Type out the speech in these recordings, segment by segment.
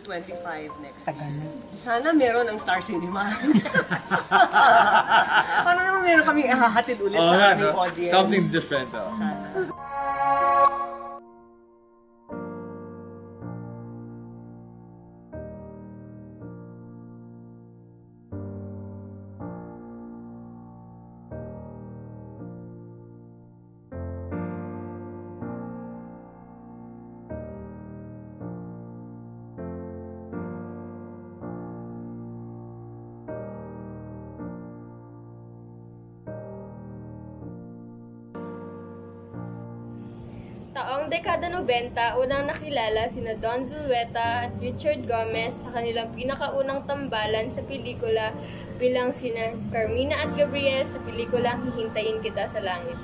25 next Tagal na. Sana meron ang Star Cinema. Para naman meron kami ihahatid ulit Oo sa nga, aming no? audience. Something different, oh. Sana. Taong dekada 90, unang nakilala sina Don Zulueta at Richard Gomez sa kanilang pinakaunang tambalan sa pelikula bilang sina Carmina at Gabriel sa pelikulang Hihintayin Kita sa Langit.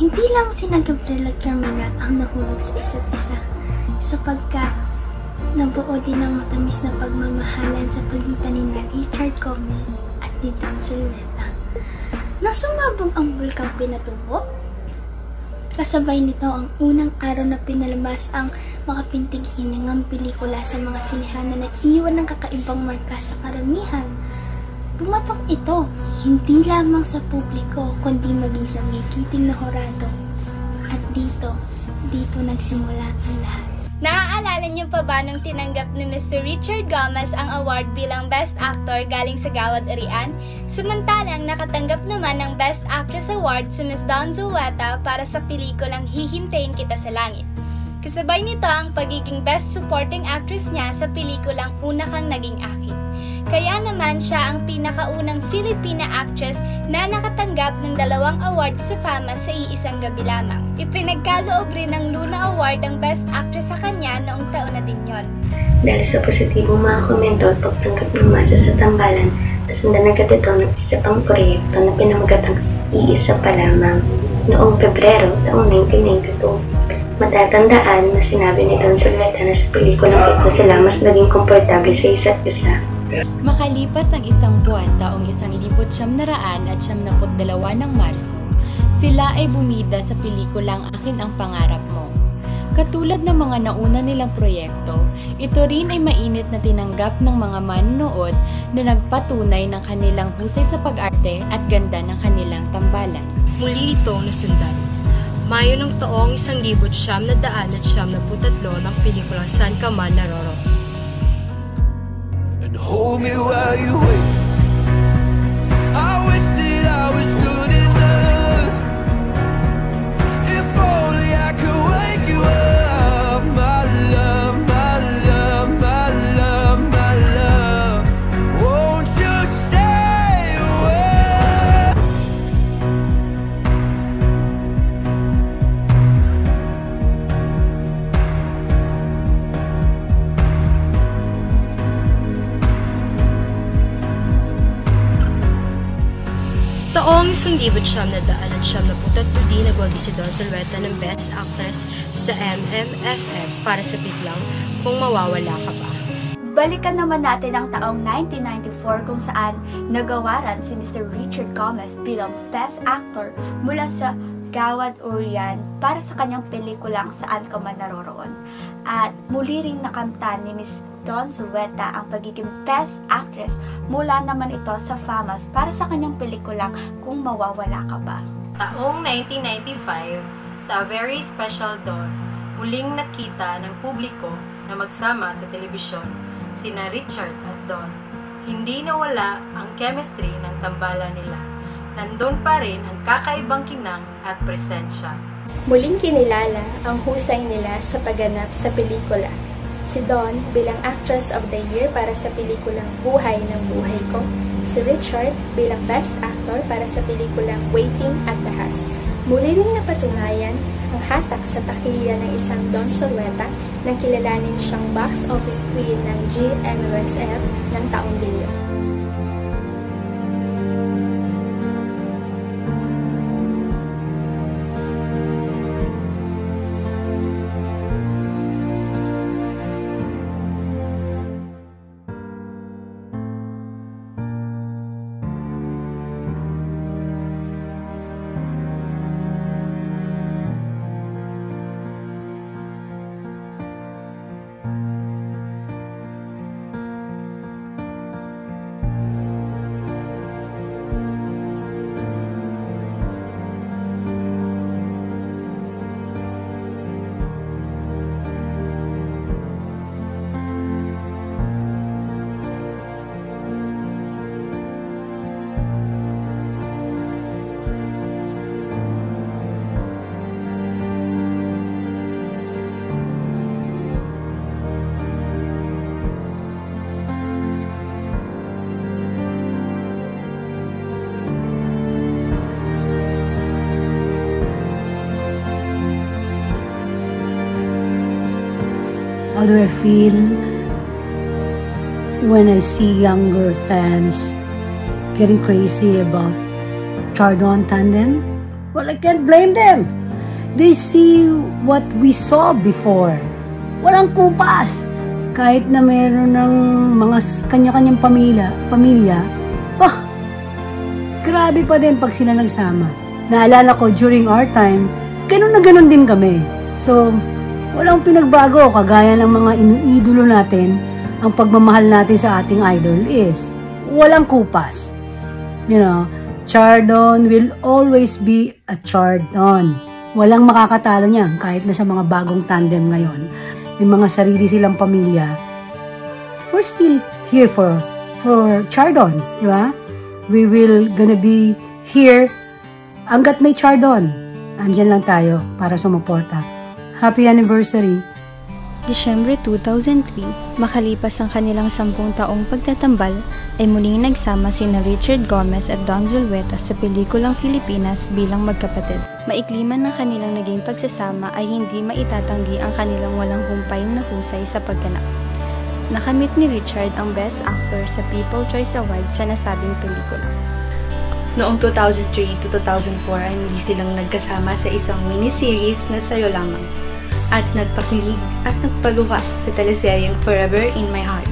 Hindi lang sina Gabriel at Carmina ang nahulog sa isa't isa sapagkat nabuo din ang matamis na pagmamahalan sa pagitan ni na Richard Gomez at ni Don Zuleta. Nang sumabog ang bulkang pinatubo, kasabay nito ang unang araw na pinalabas ang makapintig hiningang pelikula sa mga sinihan na naiwan ng kakaibang marka sa karamihan. Pumatok ito hindi lamang sa publiko kundi maging sa gigiting na horado. At dito, dito nagsimula ang lahat. Naaalala niyo pa ba nung tinanggap ni Mr. Richard Gomez ang award bilang Best Actor galing sa Gawad Arian? Samantalang nakatanggap naman ng Best Actress Award si Miss Dawn Zulueta para sa pelikulang Hihintayin Kita sa Langit. Kasabay nito ang pagiging Best Supporting Actress niya sa pelikulang Una Kang Naging Akin. Kaya naman siya ang pinakaunang Filipina actress na nakatanggap ng dalawang award sa fama sa iisang gabi lamang. Ipinagkaloob rin ng Luna Award ang Best Actress sa kanya noong taon na din yon. Dahil sa positibong mga komento at pagtanggap ng masa sa tambalan, nasundan agad ito ng isa pang proyekto na pinamagat ang iisa pa lamang noong Pebrero taong 1992. Matatandaan na sinabi ni Don Zuleta na sa pelikulang ito sila mas naging komportable sa isa't isa. Makalipas ang isang buwan taong isang libot siyam na raan at siyam naput dalawa ng Marso, sila ay bumida sa pelikulang Akin ang Pangarap Mo. Katulad ng mga nauna nilang proyekto, ito rin ay mainit na tinanggap ng mga manonood na nagpatunay ng kanilang husay sa pag-arte at ganda ng kanilang tambalan. Muli itong nasundan. Mayo ng taong isang libot siyam na daan at siyam na putatlo ng pelikulang San Ka Man Naroroon. And hold me while you wait. 1973 din nagwagi si Don Solueta ng Best Actress sa MMFF para sa biglang kung mawawala ka ba. Balikan naman natin ang taong 1994 kung saan nagawaran si Mr. Richard Gomez bilang Best Actor mula sa Gawad Urian para sa kanyang pelikulang Saan Ka Man Naroroon. At muli ring nakamtan ni Miss Don Zulueta ang pagiging Best Actress mula naman ito sa FAMAS para sa kanyang pelikulang Kung Mawawala Ka Ba. Taong 1995, sa Very Special Dawn, muling nakita ng publiko na magsama sa telebisyon sina Richard at Don. Hindi nawala ang chemistry ng tambalan nila. Nandun pa rin ang kakaibang kinang at presensya. Muling kinilala ang husay nila sa pagganap sa pelikula. Si Dawn bilang Actress of the Year para sa pelikulang Buhay ng Buhay Ko. Si Richard bilang Best Actor para sa pelikulang Waiting at the House. Muli ring napatunayan ang hatak sa takilya ng isang Don Zulueta nang kilalanin siyang box office queen ng GMUSF ng taong bilyon. How do I feel when I see younger fans getting crazy about Chardon Tandem? Well, I can't blame them. They see what we saw before. Walang kupas. Kahit na meron ng mga kanya-kanyang pamilya, pamilya, oh, grabe pa din pag sila nagsama. Naalala ko during our time, ganun na ganun din kami. So, walang pinagbago kagaya ng mga iniidolo natin, ang pagmamahal natin sa ating idol is walang kupas. You know, Chardon will always be a Chardon. Walang makakatalo niyan kahit na sa mga bagong tandem ngayon. May mga sarili silang pamilya. We're still here for for Chardon, di ba? We will gonna be here hanggat may Chardon. Andyan lang tayo para sumuporta. Happy anniversary! Disyembre 2003, makalipas ang kanilang sampung taong pagtatambal, ay muling nagsama sina Richard Gomez at Don Zulueta sa pelikulang Filipinas bilang magkapatid. Maikli man ng kanilang naging pagsasama ay hindi maitatanggi ang kanilang walang humpayong na husay sa pagganap. Nakamit ni Richard ang Best Actor sa People Choice Award sa nasabing pelikula. Noong 2003 to 2004 ay muli silang nagkasama sa isang miniseries na Sayo Lamang at nagpakilig at nagpaluha sa teleseryeng Forever in My Heart.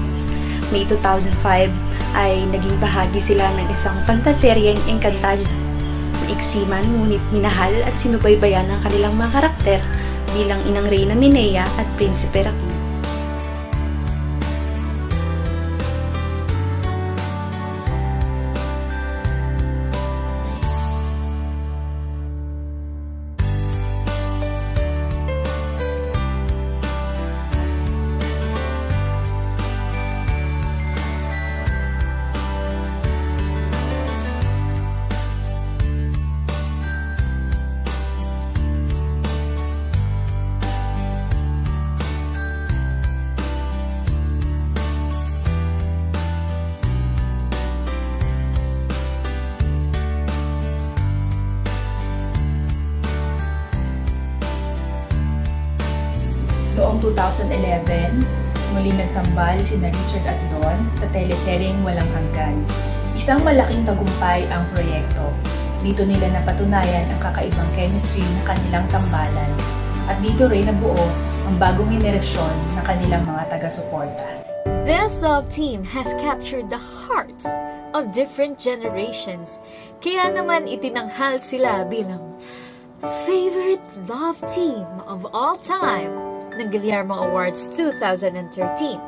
May 2005 ay naging bahagi sila ng isang fantaseryeng Encantadia. Maiksiman ngunit minahal at sinubaybayan ang kanilang mga karakter bilang inang Reyna Minea at Prinsipe Raquel. 2011, muli nagtambal sina Richard at Don sa teleseryeng Walang Hanggan. Isang malaking tagumpay ang proyekto. Dito nila napatunayan ang kakaibang chemistry ng kanilang tambalan. At dito rin nabuo ang bagong henerasyon ng kanilang mga taga-suporta. This love team has captured the hearts of different generations. Kaya naman itinanghal sila bilang favorite love team of all time ng Guillermo Awards 2013.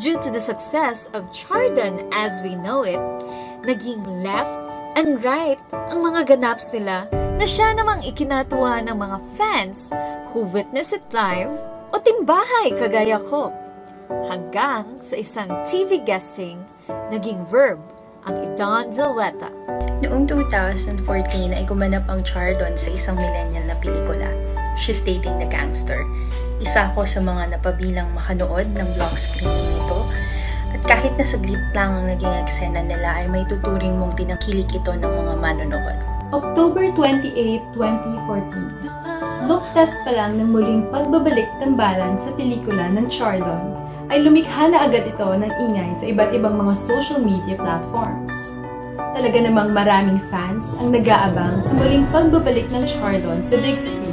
Due to the success of Chardon as we know it, naging left and right ang mga ganaps nila na siya namang ikinatuwa ng mga fans who witness it live o timbahay kagaya ko. Hanggang sa isang TV guesting, naging verb ang Idon Zalweta. Noong 2014 ay gumanap ang Chardon sa isang millennial na pelikula, She's Dating the Gangster. Isa ako sa mga napabilang makanood ng vlog screening nito at kahit na saglit lang ang naging eksena nila ay may tuturing mong tinakilik ito ng mga manonood. October 28, 2014. Look test pa lang ng muling pagbabalik tambalan sa pelikula ng Chardon ay lumikha na agad ito ng ingay sa iba't ibang mga social media platforms. Talaga namang maraming fans ang nag-aabang sa muling pagbabalik ng Chardon sa big screen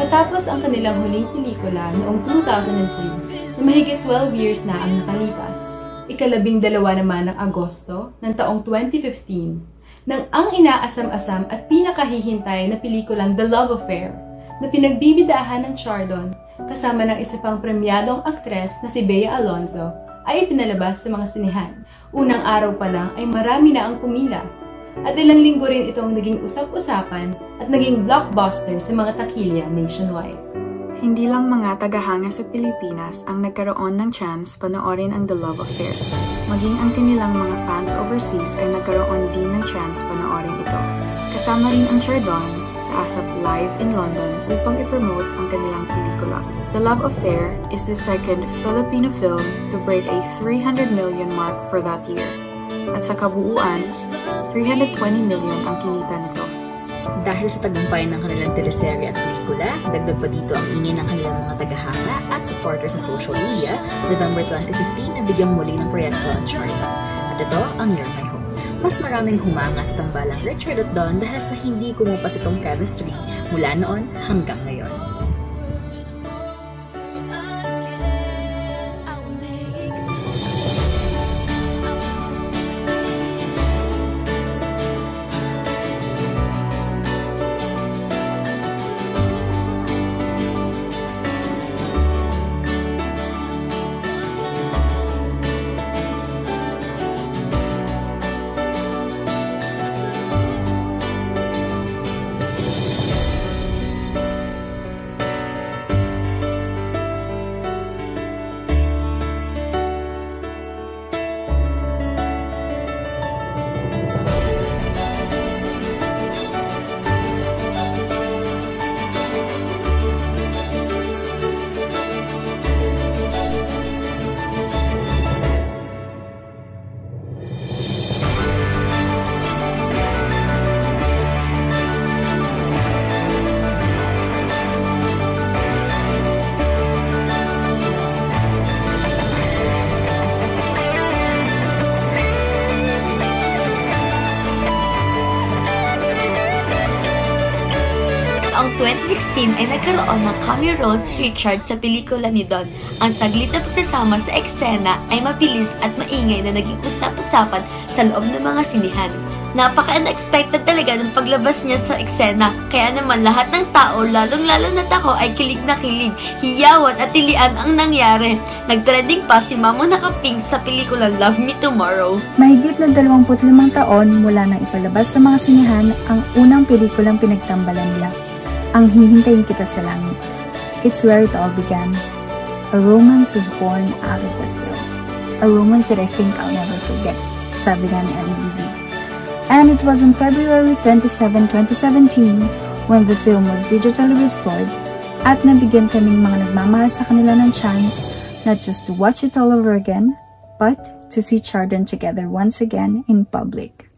matapos ang kanilang huling pelikula noong 2003 na mahigit 12 years na ang nakalipas. Ikalabing dalawa naman ng Agosto ng taong 2015 nang ang inaasam-asam at pinakahihintay na pelikulang The Love Affair na pinagbibidahan ng Chardon kasama ng isa pang premyadong aktres na si Bea Alonzo ay ipinalabas sa mga sinihan. Unang araw pa lang ay marami na ang pumila at ilang linggo rin itong naging usap-usapan at naging blockbuster sa mga takilya nationwide. Hindi lang mga tagahanga sa Pilipinas ang nagkaroon ng chance panoorin ang The Love Affair. Maging ang kanilang mga fans overseas ay nagkaroon din ng chance panoorin ito. Kasama rin ang Chardon sa ASAP Live in London upang ipromote ang kanilang pelikula. The Love Affair is the second Filipino film to break a 300 million mark for that year. At sa kabuuan, 320 million ang kinita nito. Dahil sa tagumpay ng kanilang teleserye at pelikula, dagdag pa dito ang ingin ng kanilang mga tagahanga at supporter sa social media, November 2015, nabigyang muli ng proyekto ang Chardon. At ito ang You're My Home. Mas maraming humanga sa tambalang Richard at Don dahil sa hindi kumupas itong chemistry mula noon hanggang ngayon. 2016 ay nagkaroon ng cameo role si Richard sa pelikula ni Don. Ang saglit na pagsasama sa eksena ay mabilis at maingay na naging usap-usapan sa loob ng mga sinihan. Napaka-unexpected talaga ng paglabas niya sa eksena, kaya naman lahat ng tao, lalong-lalo na ako, ay kilig na kilig, hiyawan at tilian ang nangyari. Nagtrending pa si Mamo Nakaping sa pelikula Love Me Tomorrow. Mahigit na 25 taon mula nang ipalabas sa mga sinihan ang unang pelikulang pinagtambalan nila, ang Hihintayin Kita sa Langit. It's where it all began. A romance was born out of that film. A romance that I think I'll never forget, sabi nga ni Ali Lizzy. And it was on February 27, 2017 when the film was digitally restored at nabigyan kaming mga nagmamahal sa kanila ng chance not just to watch it all over again, but to see Chardon together once again in public.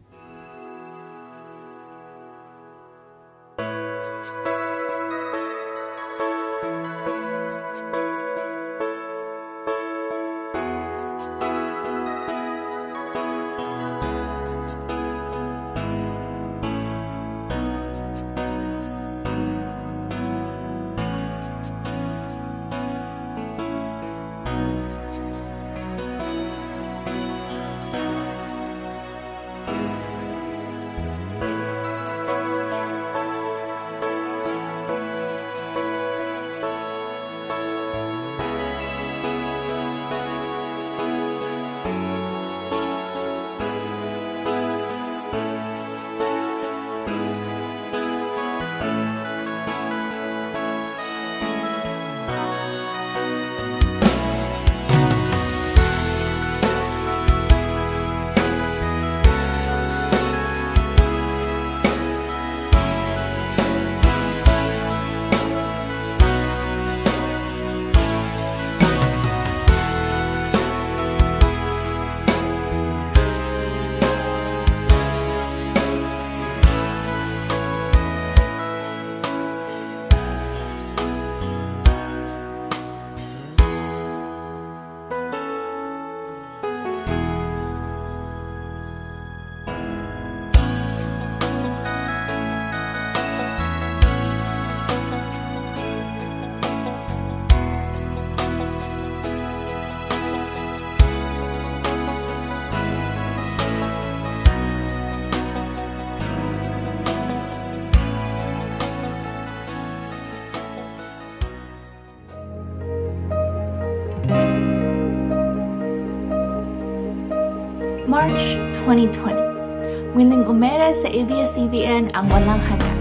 March 2020, winning umere sa ABS-CBN ang Walang Hanggan.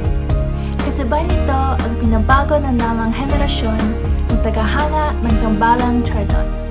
Kasabay nito ang pinabago ng namang henerasyon ng tagahanga ng tambalang Chardon.